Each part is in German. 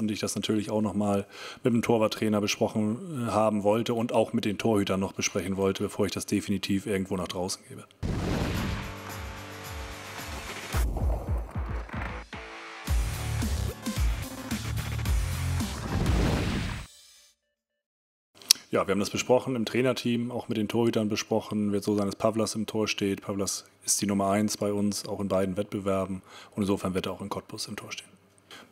und ich das natürlich auch nochmal mit dem Torwarttrainer besprochen äh, haben wollte und auch mit den Torhütern noch besprechen wollte, bevor ich das definitiv irgendwo nach draußen gebe. Ja, wir haben das besprochen im Trainerteam, auch mit den Torhütern besprochen. Wird so sein, dass Pavlas im Tor steht. Pavlas ist die Nummer eins bei uns, auch in beiden Wettbewerben. Und insofern wird er auch in Cottbus im Tor stehen.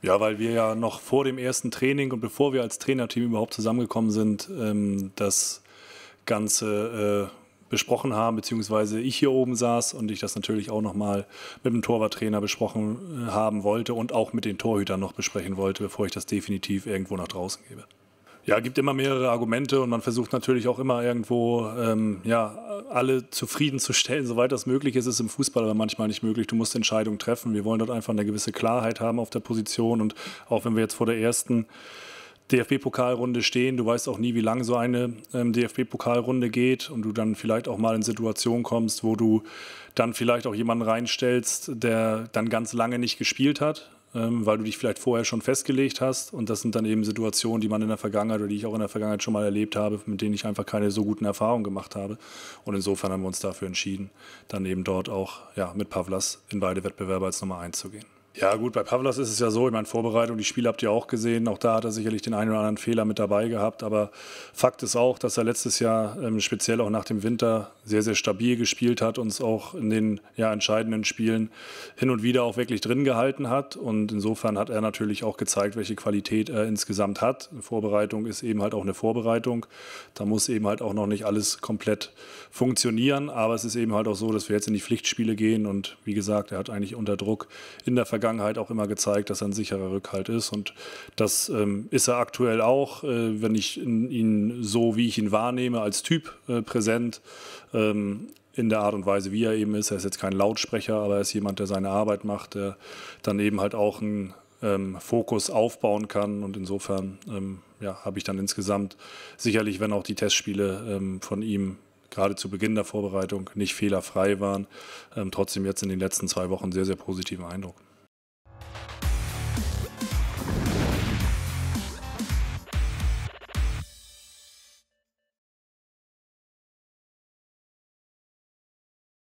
Ja, weil wir ja noch vor dem ersten Training und bevor wir als Trainerteam überhaupt zusammengekommen sind, ähm, das Ganze äh, besprochen haben, beziehungsweise ich hier oben saß und ich das natürlich auch nochmal mit dem Torwarttrainer besprochen äh, haben wollte und auch mit den Torhütern noch besprechen wollte, bevor ich das definitiv irgendwo nach draußen gebe. Ja, gibt immer mehrere Argumente und man versucht natürlich auch immer irgendwo ähm, ja, alle zufriedenzustellen, soweit das möglich ist. Ist im Fußball aber manchmal nicht möglich. Du musst Entscheidungen treffen. Wir wollen dort einfach eine gewisse Klarheit haben auf der Position und auch wenn wir jetzt vor der ersten DFB-Pokalrunde stehen. Du weißt auch nie, wie lang so eine ähm, DFB-Pokalrunde geht und du dann vielleicht auch mal in Situationen kommst, wo du dann vielleicht auch jemanden reinstellst, der dann ganz lange nicht gespielt hat ähm, weil du dich vielleicht vorher schon festgelegt hast. Und das sind dann eben Situationen, die man in der Vergangenheit oder die ich auch in der Vergangenheit schon mal erlebt habe, mit denen ich einfach keine so guten Erfahrungen gemacht habe. Und insofern haben wir uns dafür entschieden, dann eben dort auch ja, mit Pavlas in beide Wettbewerbe als Nummer 1 zu gehen. Ja, gut, bei Pavlas ist es ja so, ich meine, Vorbereitung, die Spiele habt ihr auch gesehen, auch da hat er sicherlich den einen oder anderen Fehler mit dabei gehabt, aber Fakt ist auch, dass er letztes Jahr ähm, speziell auch nach dem Winter sehr, sehr stabil gespielt hat, uns auch in den ja, entscheidenden Spielen hin und wieder auch wirklich drin gehalten hat. Und insofern hat er natürlich auch gezeigt, welche Qualität er insgesamt hat. Vorbereitung ist eben halt auch eine Vorbereitung, da muss eben halt auch noch nicht alles komplett funktionieren, aber es ist eben halt auch so, dass wir jetzt in die Pflichtspiele gehen. Und wie gesagt, er hat eigentlich unter Druck in der Vergangenheit Vergangenheit auch immer gezeigt, dass er ein sicherer Rückhalt ist. Und das ähm, ist er aktuell auch, äh, wenn ich ihn so, wie ich ihn wahrnehme, als Typ äh, präsent. Ähm, in der Art und Weise, wie er eben ist. Er ist jetzt kein Lautsprecher, aber er ist jemand, der seine Arbeit macht, der dann eben halt auch einen ähm, Fokus aufbauen kann. Und insofern ähm, ja, habe ich dann insgesamt sicherlich, wenn auch die Testspiele ähm, von ihm gerade zu Beginn der Vorbereitung nicht fehlerfrei waren, ähm, trotzdem jetzt in den letzten zwei Wochen sehr, sehr positiven Eindruck.